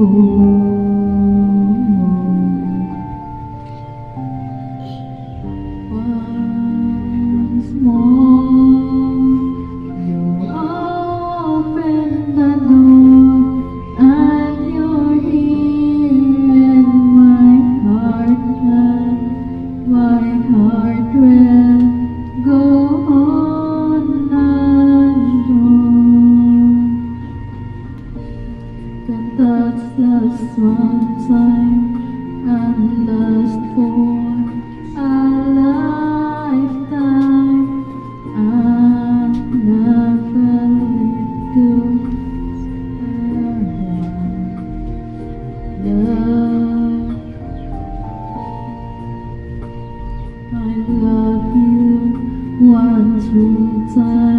Ooh. just one time and last for a lifetime never love. I love you one two time.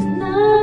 No.